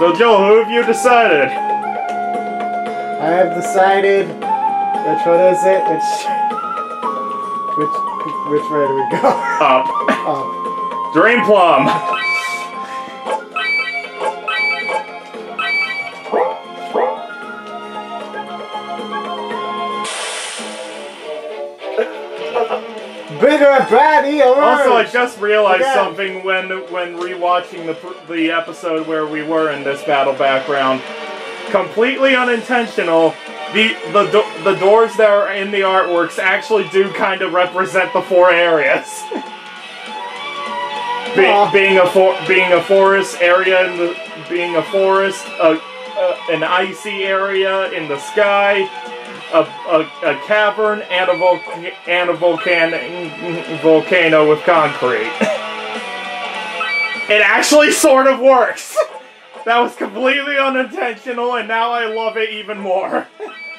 So Joel, who have you decided? I have decided which one is it? Which which which way do we go? Up. Up. Dream Plum. Baddie alert! Also, I just realized Again. something when when rewatching the the episode where we were in this battle background. Completely unintentional. The the do- the doors that are in the artworks actually do kind of represent the four areas. Be- being a for- being a forest area in the being a forest, a, a, an icy area in the sky, a, a, a cavern, and a, volca- and a volcan- volcano with concrete. it actually sort of works! That was completely unintentional, and now I love it even more.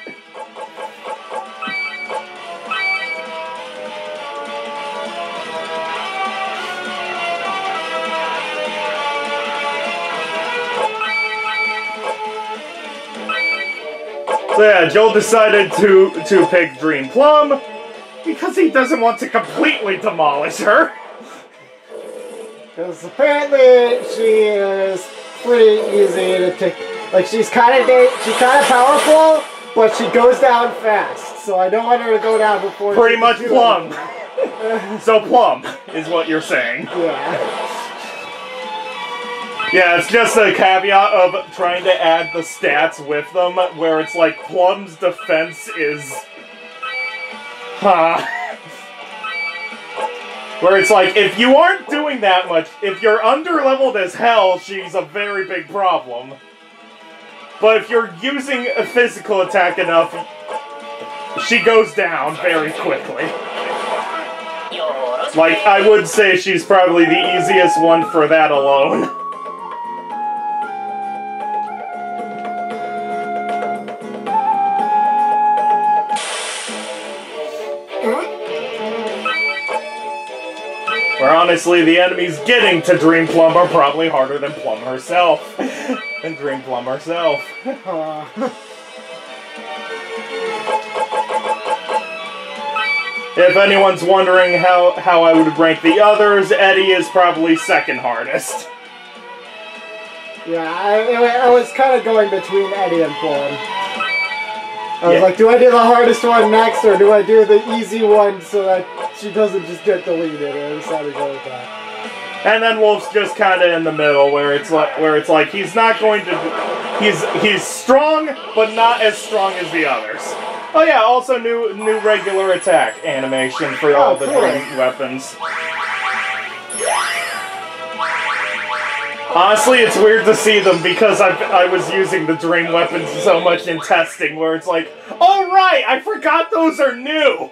So yeah, Joel decided to to pick Dream Plum because he doesn't want to completely demolish her. Because apparently she is pretty easy to take. Like she's kind of she's kind of powerful, but she goes down fast. So I don't want her to go down before. Pretty much Plum. So Plum is what you're saying. Yeah. Yeah, it's just a caveat of trying to add the stats with them, where it's like Plum's defense is. Huh. Where it's like, if you aren't doing that much, if you're under leveled as hell, she's a very big problem. But if you're using a physical attack enough, she goes down very quickly. Like, I would say she's probably the easiest one for that alone. honestly, the enemies getting to Dream Plum are probably harder than Plum herself. than Dream Plum herself. If anyone's wondering how, how I would rank the others, Eddie is probably second hardest. yeah. I, I was kind of going between Eddie and Plum. I was Yeah. like, do I do the hardest one next, or do I do the easy one so that she doesn't just get deleted? And I decided to go with that. And then Wolf's just kind of in the middle, where it's like where it's like he's not going to, he's he's strong, but not as strong as the others. Oh yeah, also new new regular attack animation for all Oh, the cool. weapons. Honestly, it's weird to see them because I I was using the dream weapons so much in testing, where it's like, oh right, I forgot those are new.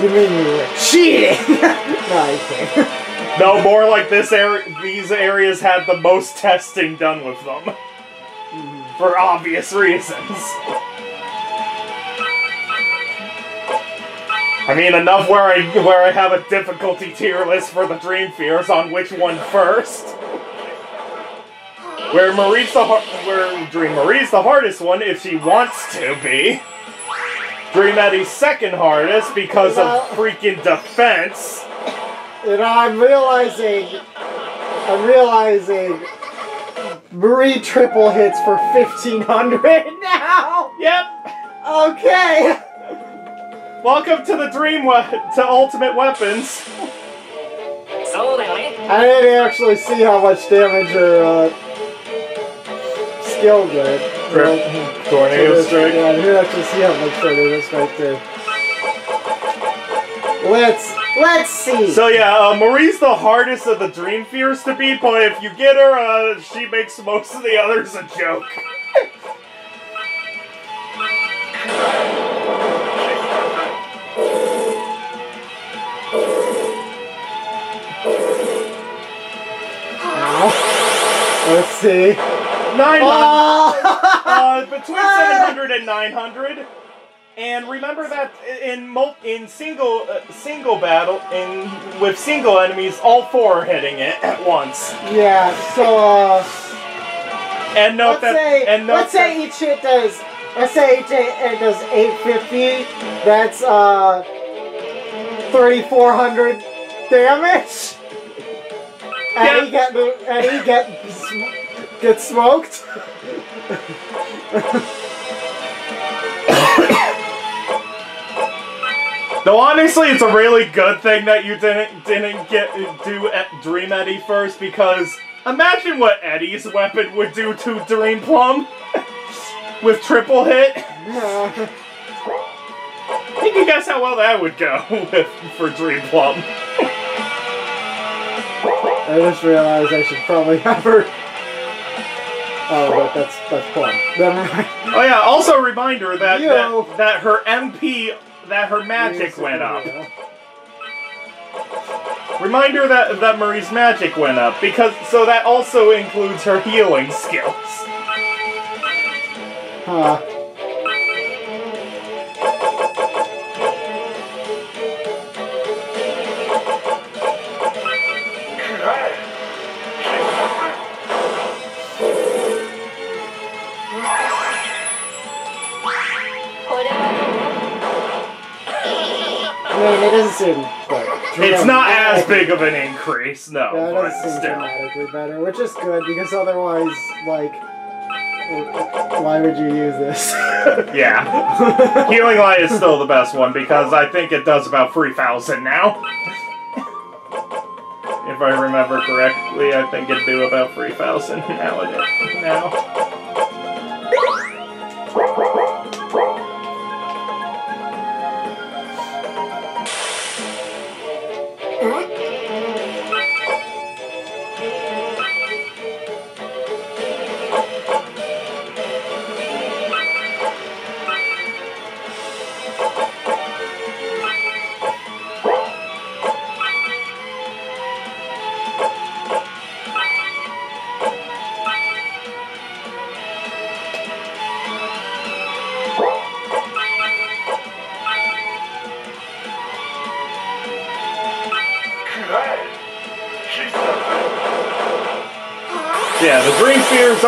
You mean you were cheating? no, I can't. No, more like this area. These areas had the most testing done with them, mm-hmm. for obvious reasons. I mean, enough where I where I have a difficulty tier list for the Dream Fears on which one first. Where Marie's the har- where Dream Marie's the hardest one if she wants to be. Dream Eddie's second hardest because Well- of freaking defense. You know, I'm realizing, I'm realizing, Marie triple hits for 1500 now! Yep. Okay! Welcome to the Dream we- to Ultimate Weapons. I didn't actually see how much damage her, uh, skill did. Trip. Tornado strike. Yeah, I didn't actually see how much tornado strike did. Let's, let's see! So yeah, uh, Marie's the hardest of the Dream Fears to beat, but if you get her, uh, she makes most of the others a joke. See. 900, Oh! uh, between 700 and 900. And remember that in in single uh, single battle in with single enemies, all four are hitting it at once. Yeah, so uh, And note let's that say and note let's say each hit does let's say each hit does 850. That's uh 3400 damage. And Yeah. he get and he get get smoked. No, honestly, it's a really good thing that you didn't didn't get do Dream Eddie first because imagine what Eddie's weapon would do to Dream Plum with triple hit. I think you can guess how well that would go with, for Dream Plum. I just realized I should probably have her. Oh, but that's that's plum. Oh yeah. Also, a reminder that that, that her MP that her magic went up. Reminder that that Marie's magic went up because so that also includes her healing skills. Huh. Mean, it doesn't seem like It's not as big of an increase, no, Yeah, it doesn't seem still. dramatically better, which is good because otherwise, like, why would you use this? Yeah. Healing Light is still the best one because I think it does about 3,000 now. if I remember correctly, I think it'd do about 3,000 nowadays. Now.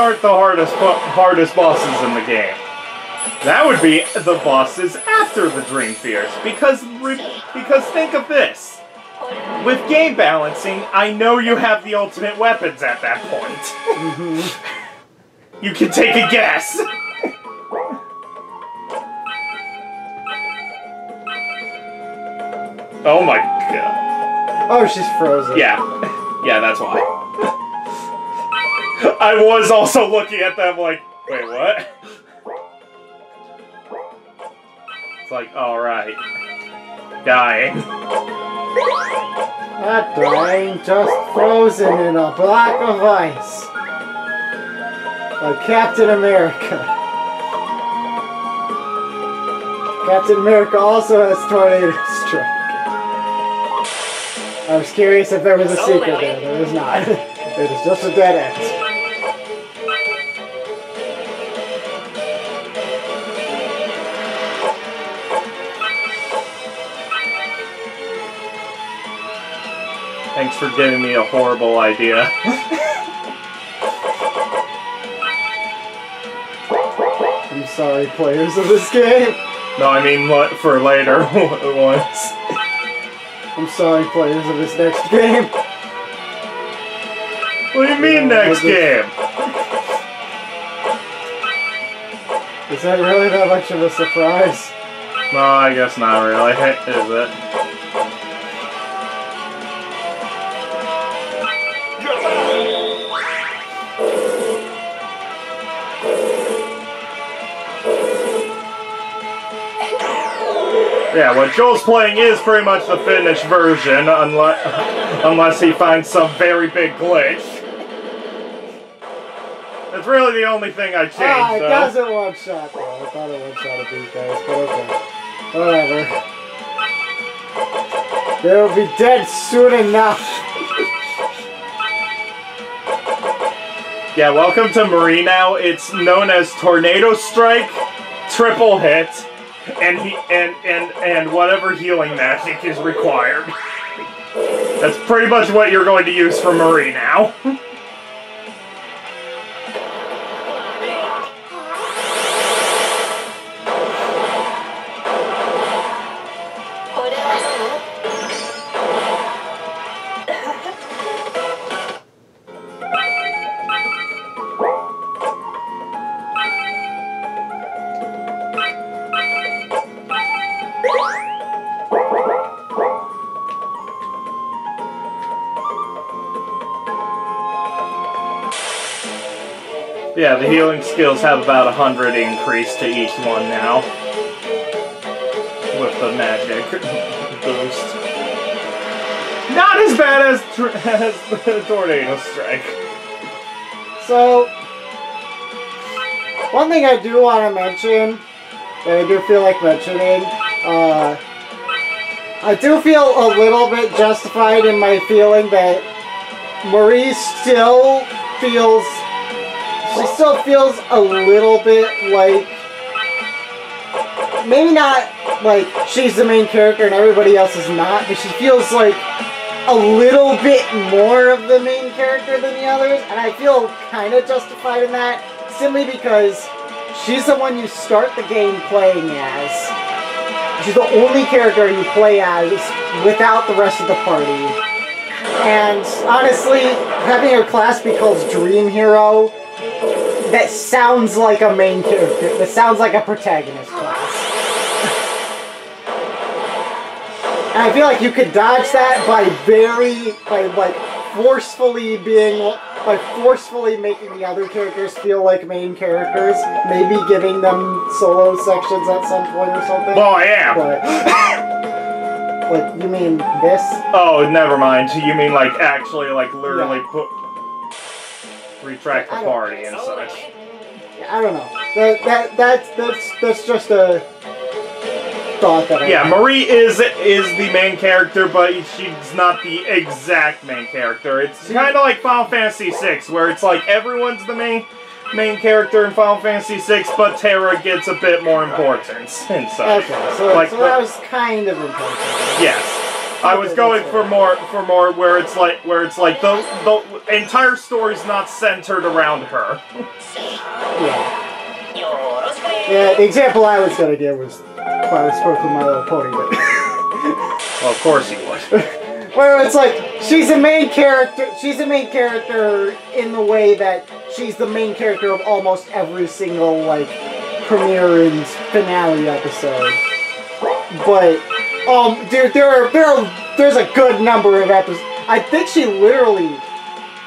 Aren't the hardest hardest bosses in the game. That would be the bosses after the Dream Fears, because re- because think of this. With game balancing, I know you have the ultimate weapons at that point. Mm-hmm. You can take a guess. oh my god. oh, she's frozen. Yeah. Yeah, that's why. I was also looking at them like, wait, what? It's like, alright. Dying. Not dying, just frozen in a block of ice. Like Captain America. Captain America also has tornado strike. I was curious if there was a secret there. There is not. it is just a dead end. For giving me a horrible idea. I'm sorry, players of this game. no, I mean what for later once. I'm sorry, players of this next game. What do you mean next game? Is that really that much of a surprise? No, I guess not really. Is it? Yeah, what Joel's playing is pretty much the finished version, unless unless he finds some very big glitch. That's really the only thing I changed, Ah, it though. doesn't one shot though. I thought it one shot these guys, but okay. Whatever. They'll be dead soon enough. Yeah, welcome to Marie now. It's known as Tornado Strike, Triple Hit, and he and and and whatever healing magic is required. That's pretty much what you're going to use for Marie now. healing skills have about a hundred increase to each one now. With the magic boost. Not as bad as, as the Tornado Strike. So, one thing I do want to mention, that I do feel like mentioning, uh, I do feel a little bit justified in my feeling that Marie still feels, she still feels a little bit like, maybe not like she's the main character and everybody else is not, but she feels like a little bit more of the main character than the others, and I feel kind of justified in that simply because she's the one you start the game playing as. She's the only character you play as without the rest of the party. And honestly, having her class be called Dream Hero, that sounds like a main character. That sounds like a protagonist class. And I feel like you could dodge that by very, by like forcefully being, by forcefully making the other characters feel like main characters. Maybe giving them solo sections at some point or something. Well, I am. But, like, you mean this? Oh, never mind. You mean like actually, like literally Yeah. put retract the I don't- party and such. I don't know. That that that's that's that's just a thought that I Yeah, had. Marie is is the main character, but she's not the exact main character. It's mm-hmm. kind of like Final Fantasy VI, where it's like everyone's the main main character in Final Fantasy VI, but Terra gets a bit more importance and such. Okay, so, Like so that was kind of important. Yes. I was going for more for more where it's like where it's like the the entire story's not centered around her. Yeah. Yeah, the example I was gonna give was Cloud spoke with My Little Pony, but Well, of course he would. where it's like she's the main character. She's the main character in the way that she's the main character of almost every single like premiere and finale episode. But um, dude, there are there are there's a good number of episodes. I think she literally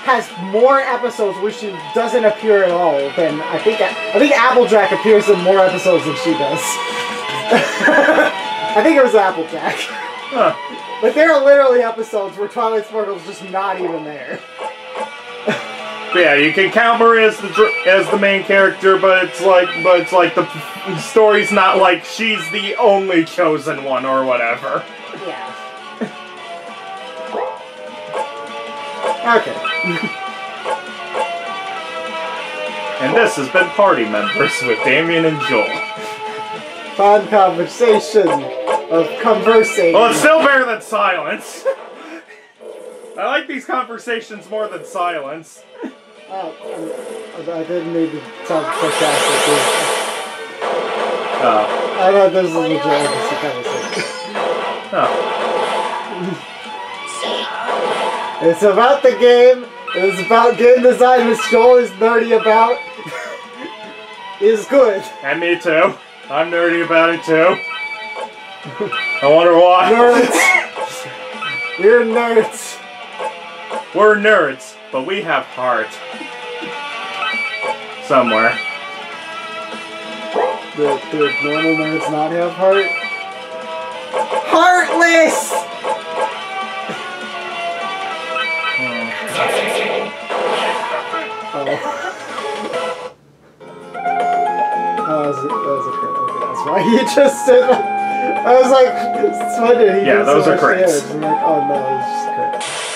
has more episodes where she doesn't appear at all than I think I think Applejack appears in more episodes than she does. I think it was Applejack. Huh. But there are literally episodes where Twilight Sparkle's just not even there. But yeah, you can count Marie as the as the main character, but it's like but it's like the story's not like she's the only chosen one or whatever. Yeah. okay. And this has been Party Members with Damien and Joel. Fun conversation of conversing. Well, it's still better than silence. I like these conversations more than silence. Oh, I didn't mean to sound sarcastic. Oh. I thought this was a joke. It's a conversation. Oh. It's about the game. It's about game design, which Joel is nerdy about. is good. And me too. I'm nerdy about it too. I wonder why. Nerds. We're nerds. We're nerds, but we have heart. Somewhere. Do, do normal nerds not have heart? Heartless! Oh. Oh, that was, a- that was a crit. Okay, that's why he just did that. I was like, what did he Yeah, do those so are much crits. damage? I'm like, oh no, it's just crit.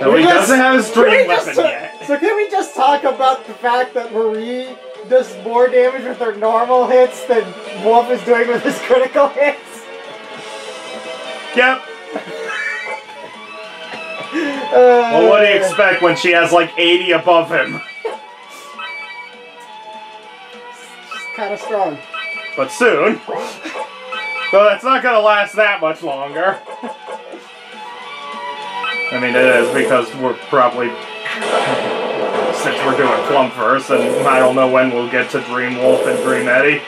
No, he just- doesn't have we just weapon yet. So can we just talk about the fact that Marie does more damage with her normal hits than Wolf is doing with his critical hits. Yep. Uh, Well, what do you expect when she has like 80 above him? She's kind of strong. But soon. so it's not gonna last that much longer. I mean, it is because we're probably since we're doing Plum first, and I don't know when we'll get to Dream Wolf and Dream Eddie.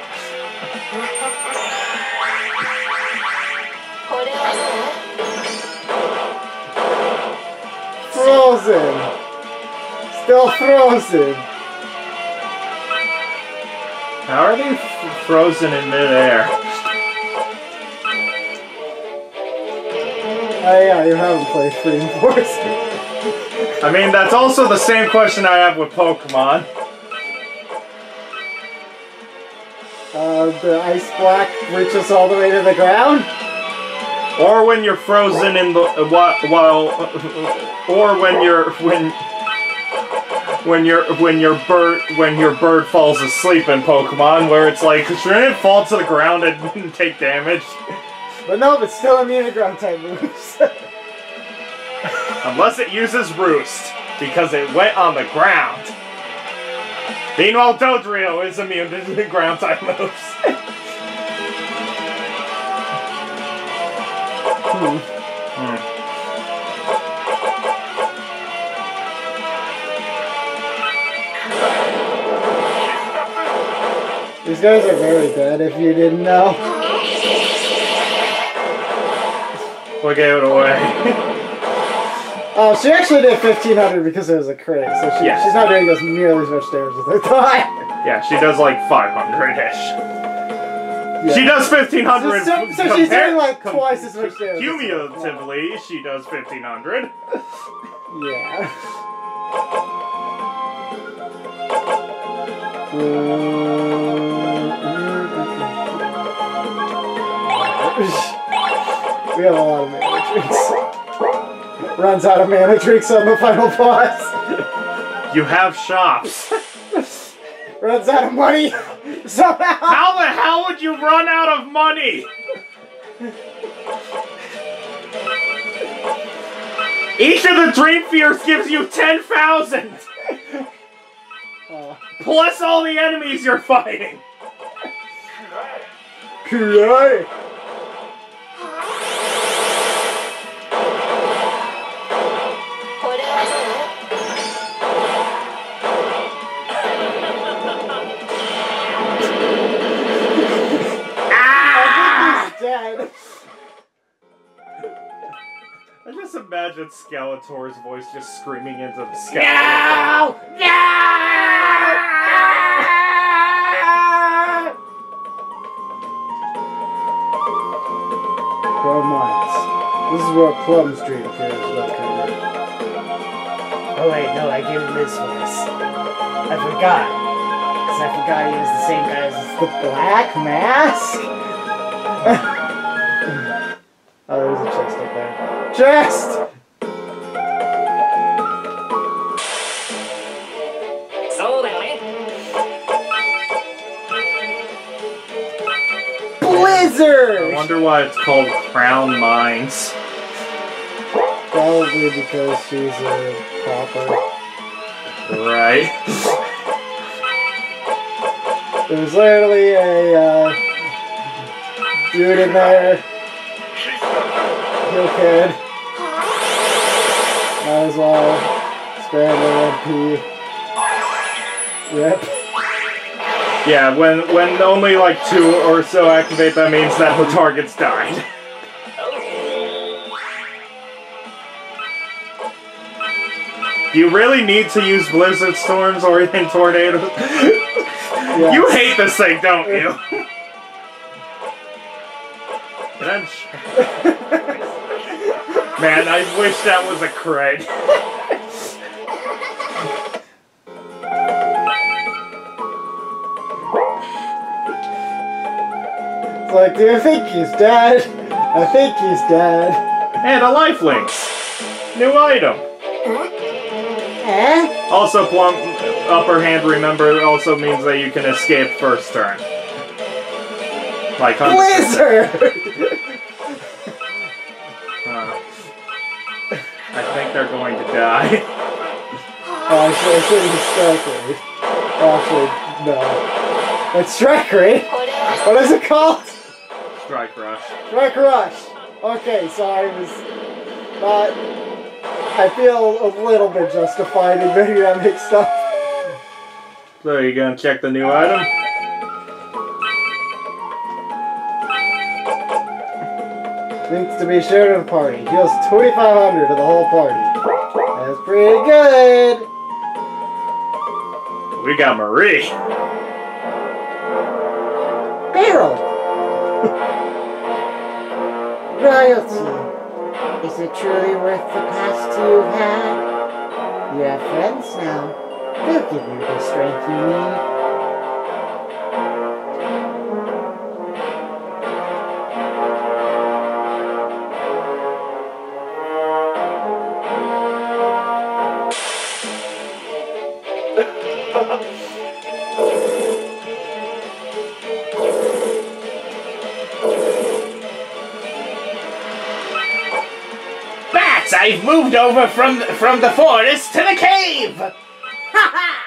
Frozen! Still frozen! How are they frozen in midair? Oh yeah, you haven't played Freedom Force. I mean, that's also the same question I have with Pokemon. Uh, the ice black reaches all the way to the ground. Or when you're frozen in the uh, whi- while, or when you're when when your when your bird when your bird falls asleep in Pokemon, where it's like shouldn't it fall to the ground and didn't take damage? But no, but still immune to ground type moves. Unless it uses Roost, because it went on the ground. Meanwhile, Dodrio is immune to the ground type moves. Hmm. Hmm. These guys are very good, if you didn't know. What gave it away? Oh, she actually did 1500 because it was a crit, so she, Yeah. she's not doing as nearly as much damage as I thought. yeah, she does like 500 ish. Yeah. She does 1500. So, so, so she's doing like twice as much damage. Cumulatively, she does 1500. Yeah. Mm-hmm. We have a lot of mana drinks. Runs out of mana drinks on the final boss. You have shops. Runs out of money somehow. How the hell would you run out of money? Each of the Dream Fears gives you 10,000! Oh. Plus all the enemies you're fighting! Kurai. Imagine Skeletor's voice just screaming into the sky. Twelve miles. This is where Plum's dream appears located. Oh wait, no, I gave him this voice. I forgot. Because I forgot he was the same guy as the Black Mask? oh, there's a chest up there. Chest! I wonder why it's called Crown Mines. Probably because she's a pauper. Right. There's literally a uh, dude in there. Heal kid. Might as well spare the MP. Rip. Yeah, when when only like two or so activate, that means that the target's died. You really need to use blizzard storms or even tornadoes? Yeah. You hate this thing, don't you? Can I sh- Man, I wish that was a crit. like, do you think he's dead? I think he's dead. And a lifelink. New item. Eh? Also, plump, upper hand. Remember, also means that you can escape first turn. Like 100%. Blizzard! Uh, I think they're going to die. oh, actually, I should use strike rate. Actually, no. It's strike rate? What is it called? Strike rush. Okay, so I was not. I feel a little bit justified in getting that mixed up. So you gonna check the new item? Needs to be shared to the party. Deals 2500 to the whole party. That's pretty good. We got Marie. Barrel! Royalty. Is it truly worth the past you've had? You have friends now. They'll give you the strength you need. Moved over from from the forest to the cave. Ha ha!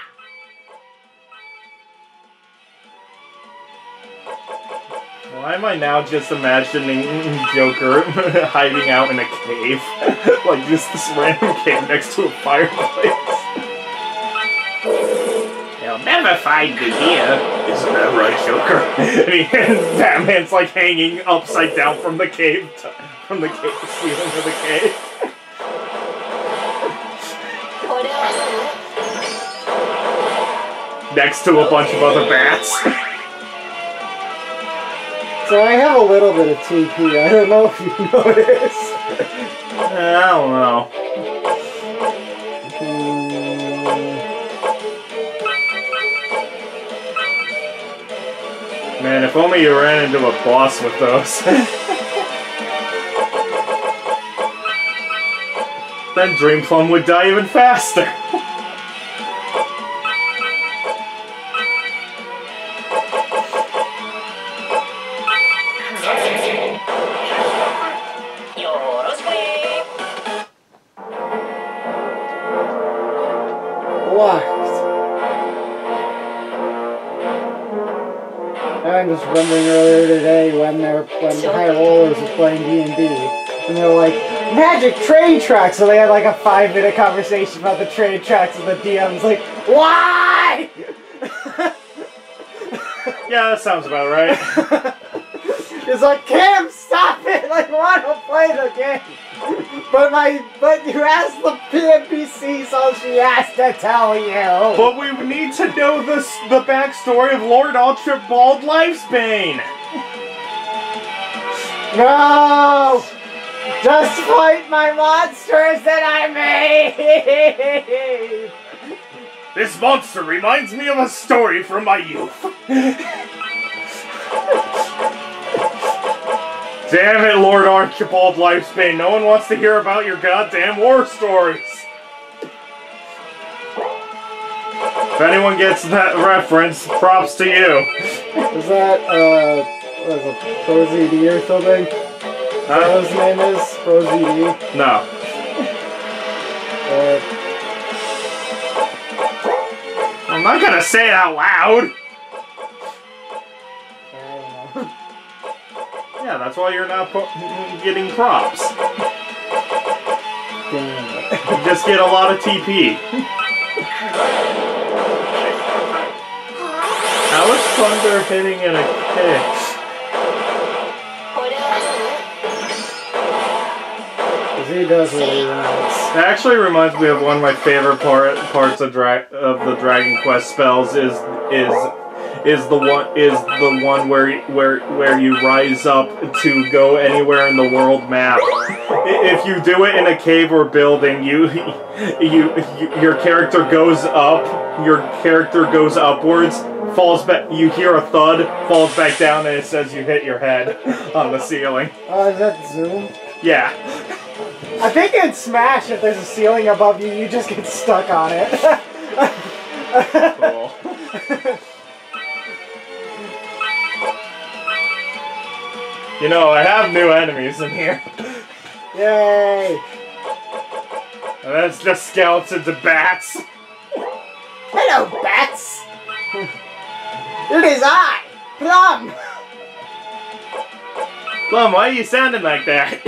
Why am I now just imagining Joker hiding out in a cave? like just this random cave next to a fireplace. They'll never find me here. Isn't that right, Joker? and, he, and Batman's like hanging upside down from the cave, from the cave ceiling of the cave. Next to a bunch of other bats. So I have a little bit of TP. I don't know if you noticed. I don't know. Hmm. Man, if only you ran into a boss with those. then Dream Plum would die even faster. I'm just remembering earlier today when they're when High Rollers was playing D and D, and they're like magic train tracks. So they had like a five minute conversation about the train tracks, and the DM's like, "Why?" Yeah, that sounds about right. It's like, Cam, stop it! Like, I want to play the game. But my, but you asked the PNPC, so she has to tell you. But we need to know this, the backstory of Lord Ultrabald Lifesbane. No! Just fight my monsters that I made! This monster reminds me of a story from my youth. Damn it, Lord Archibald Lifespan. No one wants to hear about your goddamn war stories. If anyone gets that reference, props to you. Is that, uh, what is it, ProZD or something? That Huh? what his name is? ProZD? No. Uh, I'm not gonna say it out loud. That's why you're not getting props. Damn just get a lot of TP. How is Thunder hitting in a kick? He does what he wants. It actually reminds me of one of my favorite part, parts of of the Dragon Quest spells is is is the one is the one where where where you rise up to go anywhere in the world map. If you do it in a cave or building, you you, you your character goes up, your character goes upwards, falls back. You hear a thud, falls back down, and it says you hit your head on the ceiling. Oh, is that Zoom? Yeah. I think in Smash, if there's a ceiling above you, you just get stuck on it. Cool. You know, I have new enemies in here. Yay! And that's just skeletons and bats. Hello, bats! it is I, Plum! Plum, why are you sounding like that?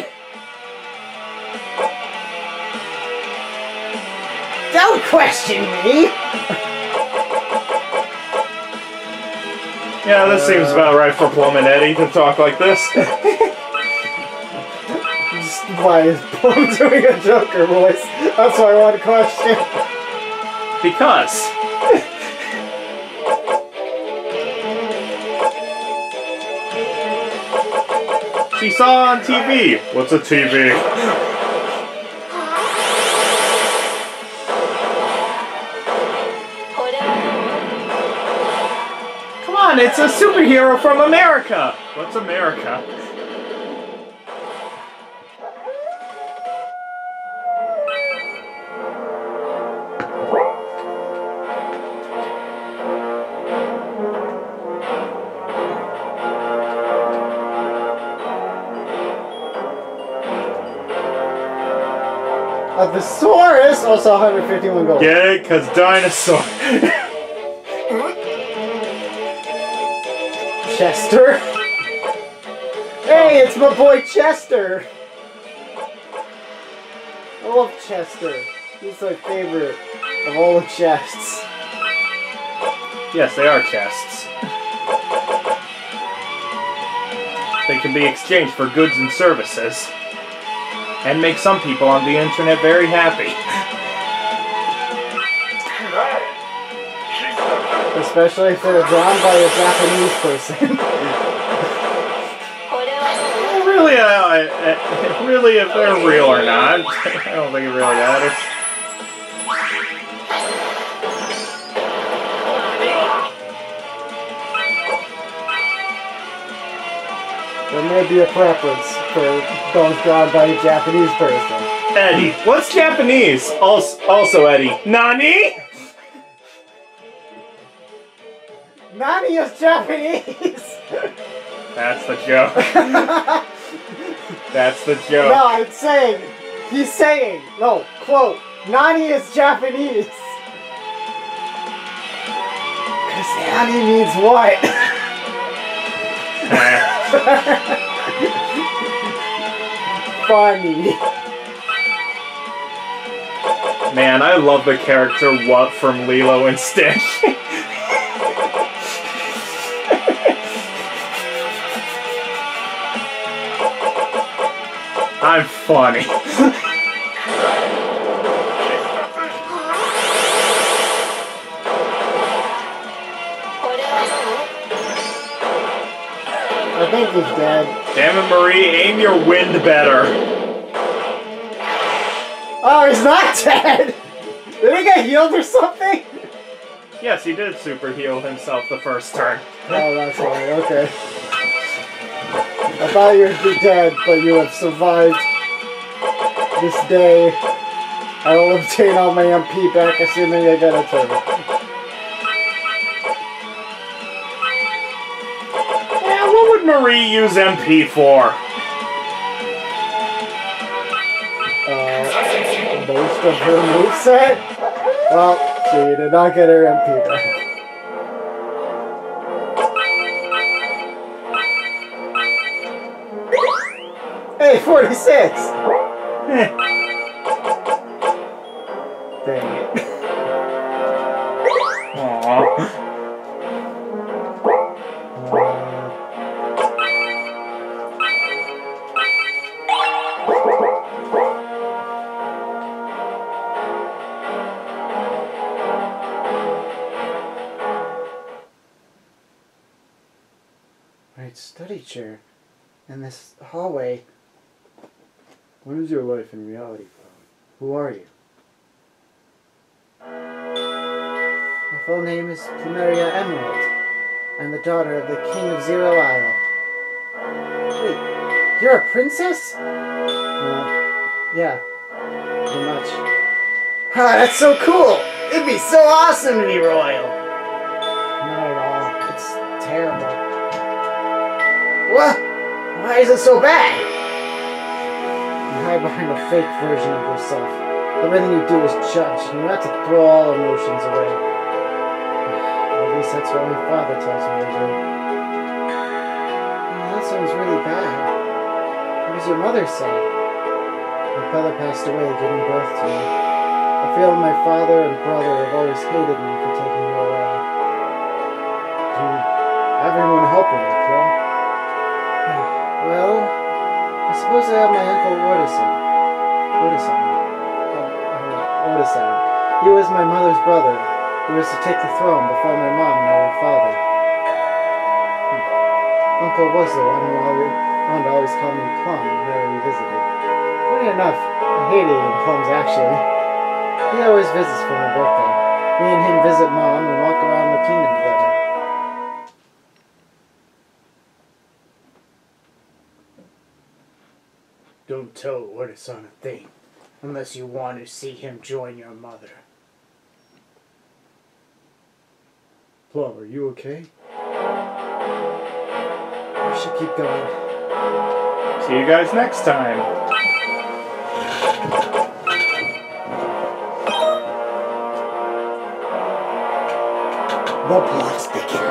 Don't question me! Yeah, this seems about right for Plum and Eddie to talk like this. Why is Plum doing a Joker voice? That's what I want to question. Because. She saw on TV. What's a TV? On, it's a superhero from America. What's America? A thesaurus also 151 gold. Get it? Cause dinosaur. Chester. Hey, it's my boy Chester. I love Chester. He's my favorite of all the chests. yes, they are chests. They can be exchanged for goods and services. And make some people on the internet very happy. Especially if they're drawn by a Japanese person. Really, uh, really, if they're real or not, I don't think it really matters. there may be a preference for those drawn by a Japanese person. Eddie, what's Japanese? Also, also Eddie. Nani? Japanese! That's the joke. That's the joke. no, I'm saying, he's saying, no, quote, Nani is Japanese. Because Nani means what? Eh. Funny. Man, I love the character What from Lilo and Stitch. I'm funny. I think he's dead. Damn it, Marie, aim your wind better. Oh, he's not dead! Did he get healed or something? Yes, he did super heal himself the first turn. Oh, that's right, okay. I thought you would be dead, but you have survived this day. I will obtain all my MP back, assuming I get a turn. Yeah, what would Marie use MP for? Uh, most of her moveset? Well, she did not get her MP back. 46! Eh, Dang it. Aw. Right, study chair. In this hallway. What is your life in reality? Who are you? My full name is Plumeria Emerald. I'm the daughter of the King of Zero Isle. Wait, You're a princess? Yeah, pretty much. Ah, that's so cool! It'd be so awesome to be royal! Not at all. It's terrible. What? Why is it so bad? You hide behind a fake version of yourself. Everything you do is judged, and you have to throw all emotions away. At least that's what my father tells me to do. Well, that sounds really bad. What does your mother say? My father passed away giving birth to me. I feel my father and brother have always hated me for taking you away. Hmm. Everyone helping me. He was my mother's brother, who was to take the throne before my mom and her father. Hmm. Uncle was the one who always, to always call me Plum whenever we visited. Funny enough, I hated eating plums actually. He always visits for my birthday. Me and him visit mom and walk around the kingdom together. Don't tell Ortisan a thing, unless you want to see him join your mother. Plum, are you okay? We should keep going. See you guys next time. The plot begins.